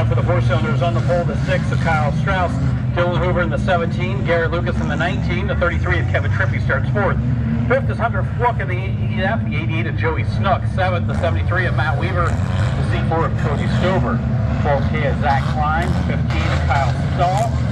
Lineup for the four cylinders on the pole, the six of Kyle Strauss, Dylan Hoover in the 17, Garrett Lucas in the 19, the 33 of Kevin Trippy starts fourth. Fifth is Hunter Fluck in the 88, the 88 of Joey Snook. Seventh, the 73 of Matt Weaver, the Z4 of Cody Stover. 12K of Zach Klein, 15 of Kyle Stahl.